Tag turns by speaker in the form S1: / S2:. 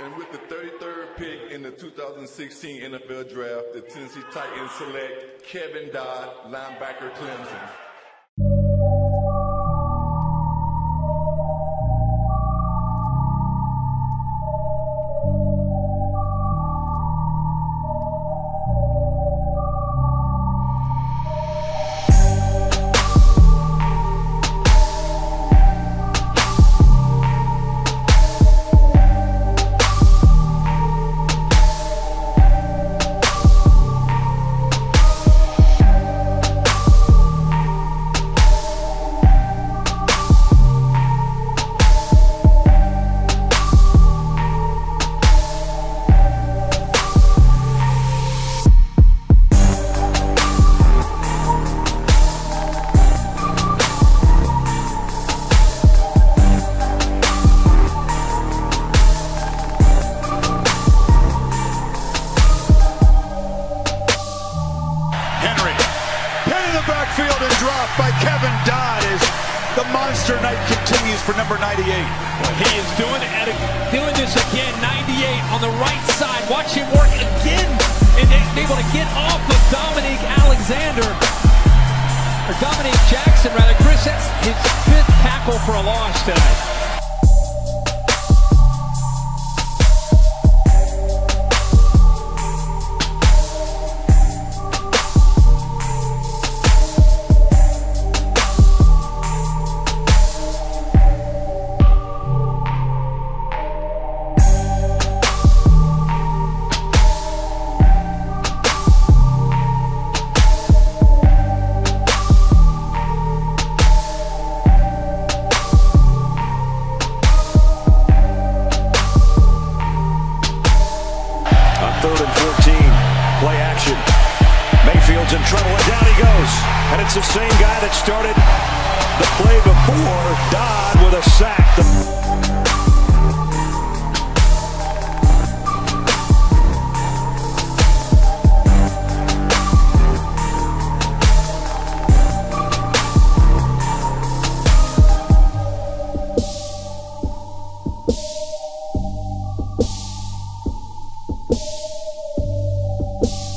S1: And with the 33rd pick in the 2016 NFL Draft, the Tennessee Titans select Kevin Dodd, linebacker Clemson.
S2: Henry. Hit in the backfield and dropped by Kevin Dodd as the monster night continues for number 98.
S3: He is doing it, doing this again. 98 on the right side. Watch him work again and able to get off of Dominique Alexander. Or Dominique Jackson, rather. Chris, that's his fifth tackle for a loss tonight.
S2: in trouble, and down he goes. And it's the same guy that started the play before, Dodd with a sack. The you